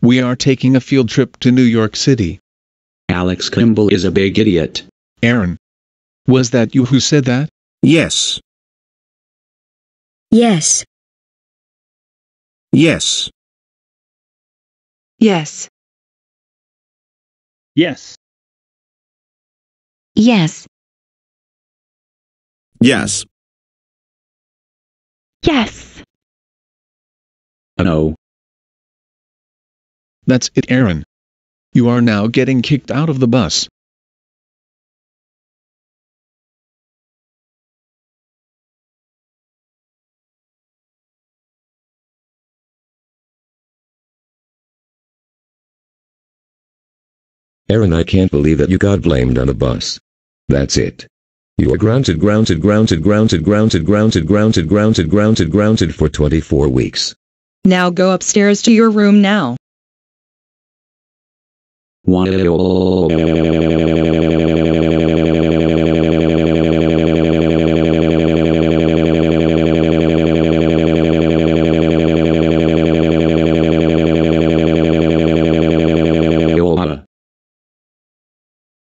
We are taking a field trip to New York City. Alex Kimball is a big idiot. Aaron. Was that you who said that? Yes. Yes. Yes. Yes. Yes. Yes. Yes. Yes. No. That's it, Aaron. You are now getting kicked out of the bus. Aaron I can't believe that you got blamed on the bus. That's it. You are grounded grounded grounded grounded grounded grounded grounded grounded grounded grounded for 24 weeks. Now go upstairs to your room now. One.